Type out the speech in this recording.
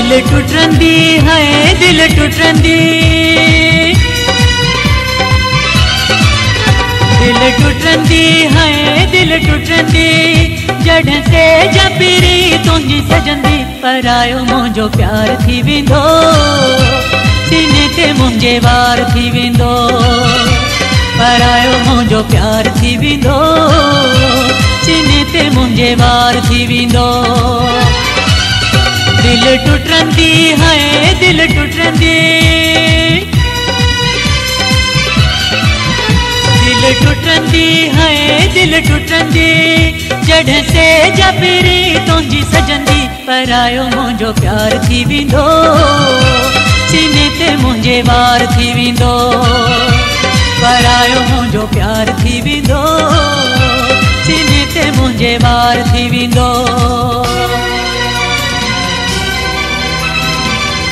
दिल टुटंदी है दिल टुटंदी। दिल टुटंदी है दिल टुटंदी। जॾहिं से जबरी तुंहिंजी सजंदी, पर आयो मुंहिंजो प्यार थी वेंदो। सीने ते मुंहिंजे वार थी वेंदो। पर आयो मुंहिंजो प्यार थी वेंदो। सीने ते मुंहिंजे वार थी वेंदो। टुटंदी है दिल टुटंदी दिल टुटंदी है दिल टुटंदी जॾहिं से जबरी तुंहिंजी सजंदी। पर आयो मुंहिंजो प्यार थी वेंदो। सीने ते मुंहिंजे वार थी वेंदो। पर आयो मुंहिंजो प्यार थी वेंदो। सीने ते मुंहिंजे वार थी वेंदो।